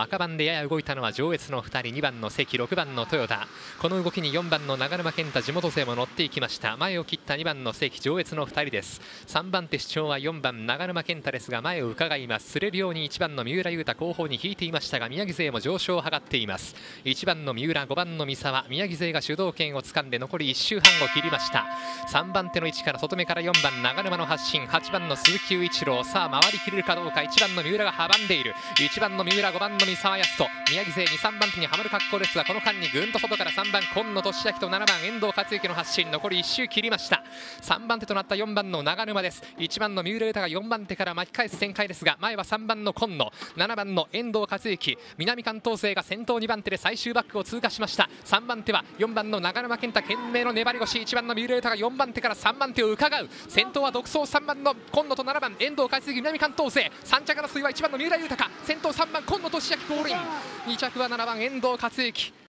赤番でやや動いたのは上越の2人2番の関6番の豊田。この動きに4番の長沼健太地元勢も乗っていきました。前を切った2番の関上越の2人です。3番手主張は4番長沼健太ですが前を伺います。釣れるように1番の三浦優太後方に引いていましたが宮城勢も上昇を図っています。1番の三浦5番の三沢宮城勢が主導権を掴んで残り1周半を切りました。3番手の位置から外目から4番長沼の発進8番の鈴木雄一郎。さあ回りきれるかどうか。1番の三浦が阻んでいる。1番の三浦5番の三沢康人宮城勢に3番手にはまる格好ですがこの間にぐんと外から3番今野俊明と7番遠藤克之の発進残り1周切りました。3番手となった4番の長沼です。1番の三浦優太が4番手から巻き返す展開ですが前は3番の今野。7番の遠藤克之南関東勢が先頭2番手で最終バックを通過しました。3番手は4番の長沼健太懸命の粘り腰。1番の三浦優太が4番手から3番手を伺う。先頭は独走3番の今野と7番遠藤克之南関東勢。3着争いは1番の三浦優太か。先頭3番今野俊明ゴールイン2着は7番遠藤克之